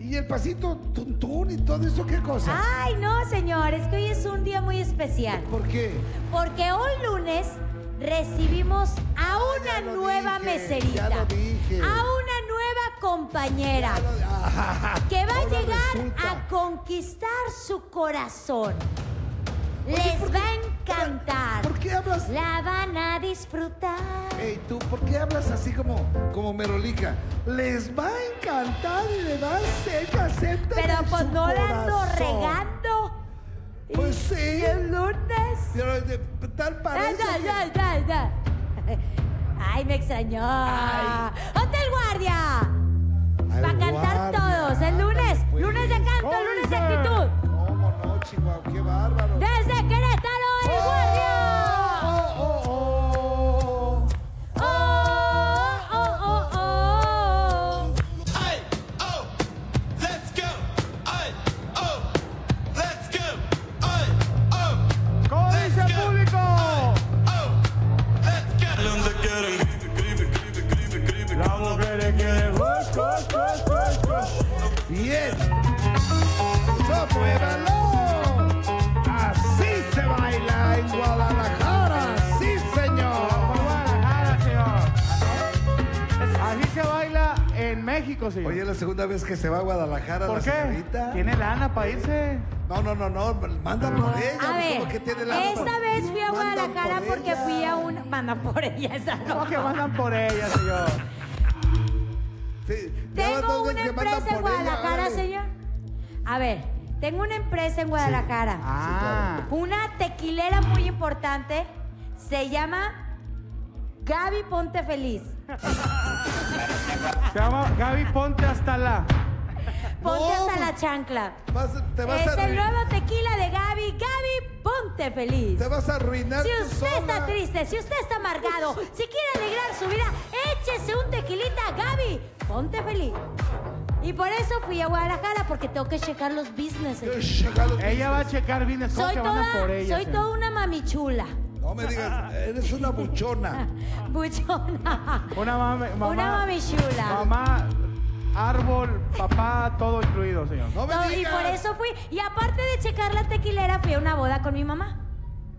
¿Y el pasito tuntún y todo eso qué cosa? Ay, no, señor, es que hoy es un día muy especial. ¿Por qué? Porque hoy lunes recibimos a una ya nueva dije, meserita. ya lo dije. A una nueva compañera. Ah, que va a llegar resulta. a conquistar su corazón. Oye, Les ¿por va a encantar. ¿Por qué hablas? La van a disfrutar. Ey, tú, ¿por qué hablas así como, como merolica? Les va a encantar y le va a hacer que acepten Pero en pues su no la ando corazón. regando. Pues sí. El lunes. Pero de- tal Ay, parece ay, que- ay, ay, ay. Ay, me extrañó. ¡Hotel Guardia! Al Va a cantar guardia. todos. El lunes. Pues. Lunes de canto, ¿Cómo lunes de actitud. ¿Cómo no, Chihuahua? ¡Qué bárbaro! Desde Querétaro, el oh, Guardia. ¡Oh, oh, oh! Oh, oh, oh, oh. Ay, oh, let's go. Ay, oh, let's go. Ay, oh, ¿Cómo dice el público? oh, let's go. La mujer quiere gush, gush, gush, gush, oh, gush. Oh, ¡Bien! ¡Eso, muévalo! México, señor. Oye, es la segunda vez que se va a Guadalajara ¿Por la qué? señorita. ¿Tiene lana para irse? No, no, no, no, manda por ella. A ver, ¿cómo que tiene la esta vez fui a Mandan Guadalajara por porque ella. fui a una... Manda por ella, esa no. ¿Cómo que mandan por ella, señor? Sí, Tengo una mandan empresa en ella, Guadalajara, señor. A ver, tengo una empresa en Guadalajara. Ah, Una tequilera muy importante. Se llama Gaby Ponte Feliz. se llama Gaby Ponte hasta la. Ponte No, hasta la chancla. Vas- te, vas Es a el nuevo tequila de Gaby. Gaby, ponte feliz. te vas a arruinar Si tú usted sola. está triste, si usted está amargado, si quiere alegrar su vida, échese un tequilita, Gaby. Ponte feliz. Y por eso fui a Guadalajara, porque tengo que checar los business. Qué chagalos. Ella va a checar business. ¿Cómo Soy por ella? soy señor? toda una mamichula. No me digas, eres una buchona. Buchona. Una mami, mamá. Una mamichula. Mamá, árbol, papá, todo incluido, señor. No me No, y digas. por eso fui. Y aparte de checar la tequilera, fui a una boda con mi mamá.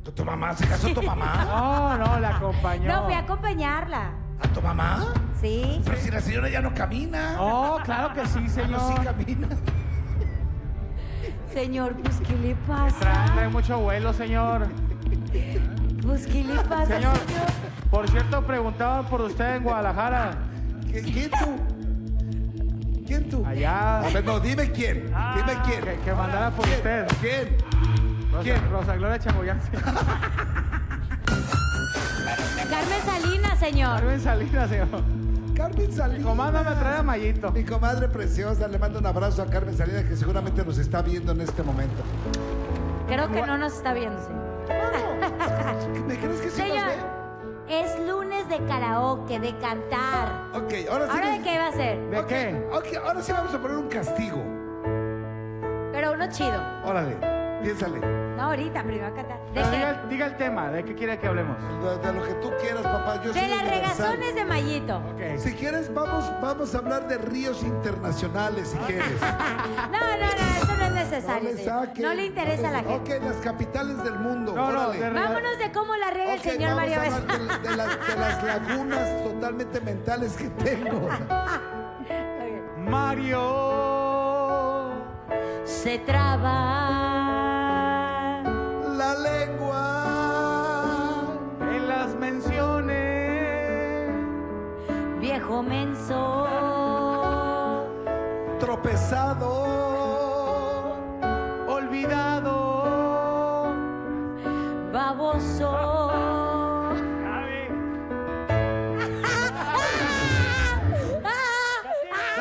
¿Tu, tu mamá? ¿Se casó tu mamá? No, no, la acompañó. No, fui a acompañarla. ¿A tu mamá? Sí. Pero si la señora ya no camina. Oh, claro que sí, Ah, no, sí señor. camina. Señor, pues, ¿qué le Trae, trae pasa? mucho vuelo, señor. Pues, ¿qué le pasa, Señor, señor? por cierto, preguntaban por usted en Guadalajara. ¿Qui- ¿Quién tú? ¿Quién tú? Allá. A ver, no, dime quién. Dime quién. Que, que mandara por ¿Quién? usted. ¿Quién? Rosa, ¿Quién? Rosa Gloria Chamoyán. Carmen Salinas, señor. Carmen Salinas, señor. Carmen Salinas. Comanda me trae a Mayito. Mi comadre preciosa, le mando un abrazo a Carmen Salinas que seguramente nos está viendo en este momento. Creo que no nos está viendo, señor. ¿Me crees que sí nos Señor, ve? es lunes de karaoke, de cantar. Ok, ahora sí. ¿Ahora de qué va a ser? ¿De Ok, qué? Ok, ahora sí vamos a poner un castigo. Pero uno chido. Órale, piénsale. No, ahorita, primero a cantar. ¿De Pero diga, diga el tema, ¿de qué quiere que hablemos? De, de lo que tú quieras, papá. Yo soy De las universal. regazones de Mayito. Ok. Si quieres, vamos, vamos a hablar de ríos internacionales, si quieres. No, no, no, eso no es necesario. le No le interesa a la gente. Ok, las capitales del mundo. No, no, órale. de- Vámonos de cómo la riega Ok, el señor vamos Mario a hablar Becerra. de, de las, de las lagunas totalmente mentales que tengo. Mario. Se traba. La lengua. En las menciones. Viejo menso. Tropezado. Olvidado. Baboso.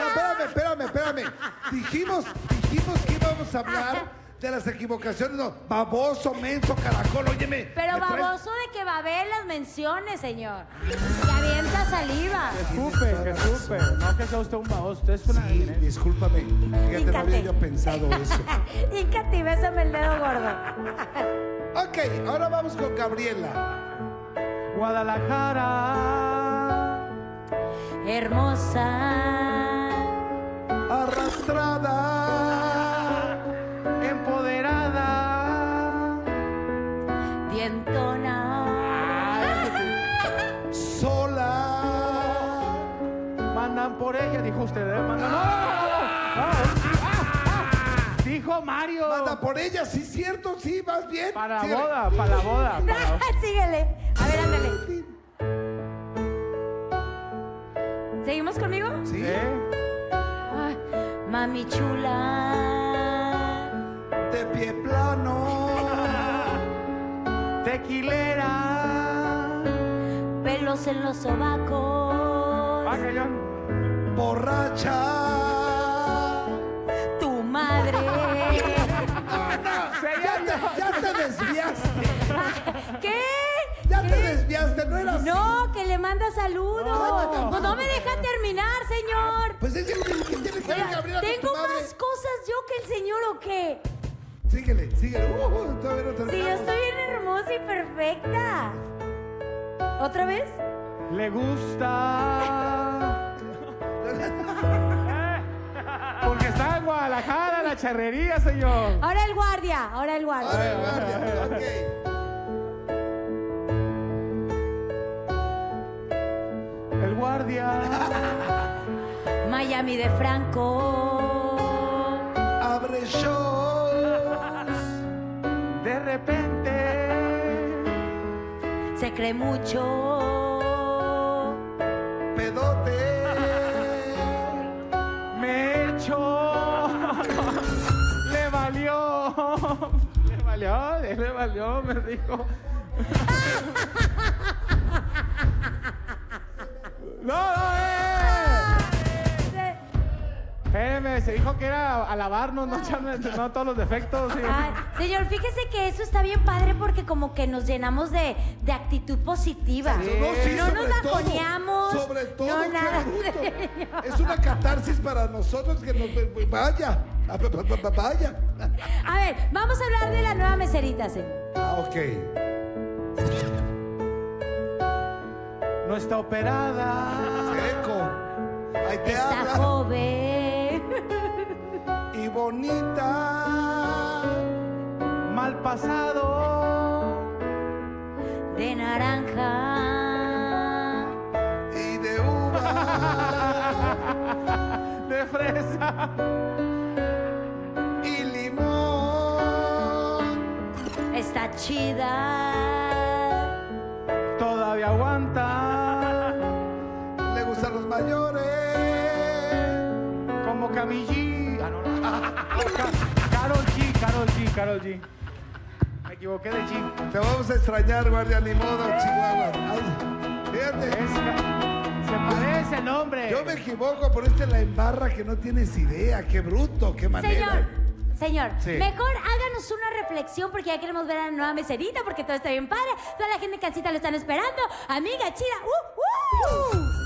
Espérame, espérame, espérame. Dijimos, dijimos que íbamos a hablar de las equivocaciones. No, baboso, menso, caracol, óyeme. Pero ¿me traes- baboso de que va a ver las menciones, señor. Que avienta saliva. Escupe, que escupe. No que sea usted un baboso, usted es una Sí, discúlpame. Fíjate, no había yo pensado eso. Íncate y bésame el dedo gordo. Ok, ahora vamos con Gabriela. Guadalajara. Hermosa. Arrastrada, por ella, dijo usted. ¿eh? Mandan- No, no, no, no, no. Dijo Mario. Manda por ella, sí, cierto, sí, más bien. Para la boda, para la boda. para Síguele. A ver, ándale. ¿Seguimos conmigo? Sí. ¿Eh? Mami chula. De pie plano. Tequilera. Pelos en los sobacos. Ah. Borracha. Tu madre. Ya te, ya te desviaste. ¿Qué? Ya te desviaste, no era así. No, que le manda saludos. No. Pues no me deja terminar, señor. Pues es que ¿qué tiene que ver Gabriela con ¿Tengo tu madre? más cosas yo que el señor o qué? Síguele, síguele. Uh, todavía no Sí, yo terminamos. estoy bien hermosa y perfecta. ¿Otra vez? Le gusta. Guadalajara, la charrería, señor. Ahora el guardia, ahora el guardia. Ahora el guardia, ok. El guardia. Miami de Franco. Abre shows. De repente. Se cree mucho. Le valió, le valió, me dijo. No, no, eh. Espéreme, se dijo que era alabarnos, no echarme no todos los defectos. sí. Ay, señor, fíjese que eso está bien padre porque como que nos llenamos de, de actitud positiva. Sí. No, sí, No sobre nos todo, bajoneamos, Sobre todo, no qué nada. bruto. Es una catarsis para nosotros que nos vaya. Ah, Vaya. A ver, vamos a hablar de la nueva meserita, señor. Ah, ok. No está operada. Seco. Ahí te Está habla. joven. Y bonita. Mal pasado. De naranja. Y de uva. De fresa. Chida. Todavía aguanta. Le gustan los mayores. Como Camillí. Ah, no, no. Ca- Carol G, Carol G, Carol G. Me equivoqué de G. Te vamos a extrañar, guardia, ni modo, Chihuahua. Ay, fíjate. Se parece el nombre. Yo me equivoco, por este la embarra que no tienes idea. Qué bruto, qué manera. Señor, señor, Sí. mejor háganos una reflexión porque ya queremos ver a la nueva meserita porque todo está bien padre. Toda la gente en casita lo están esperando. Amiga chida. ¡Uh, uh!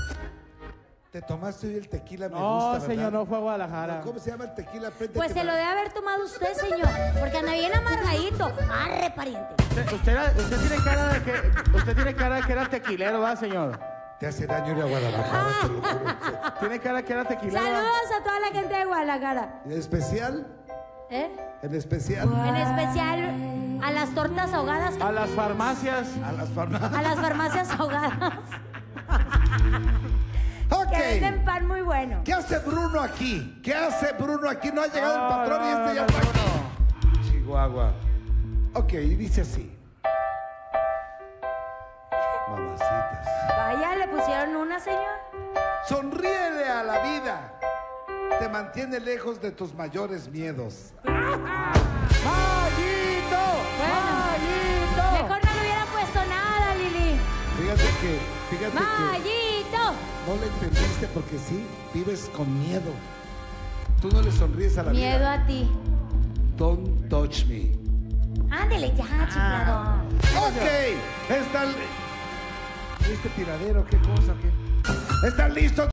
Te tomaste hoy el tequila, me No, gusta, ¿verdad? señor, no fue a Guadalajara. ¿Cómo se llama el tequila? Frente Pues se lo debe haber tomado usted, señor. Porque anda bien amargadito. Arre, pariente. Usted, usted era- usted tiene cara de que usted tiene cara de que era tequilero, ¿va, señor? Te hace daño ir a Guadalajara, te lo juro. Tiene cara que era tequilero. Saludos a toda la gente de Guadalajara. En especial, ¿Eh? en especial, En especial a las tortas ahogadas. A las farmacias. a las farmacias. A las farmacias ahogadas. Ok. Que venden pan muy bueno. ¿Qué hace Bruno aquí? ¿Qué hace Bruno aquí? No ha llegado No, el patrón y no, este ya no, está no. Chihuahua. Ok, y dice así. Mamacitas. Vaya, le pusieron una, señor. Sonríele a la vida. Te mantiene lejos de tus mayores miedos. ¡Mallito! Bueno. ¡Mallito! Mejor no le hubiera puesto nada, Lili. Fíjate que, fíjate que Mallito. no le entendiste porque sí, vives con miedo. Tú no le sonríes a la Miedo vida. a ti. Don't touch me. Ándele ya, chiflado. Ok, están. ¿Este tiradero qué cosa? ¿Qué? ¿Están listos?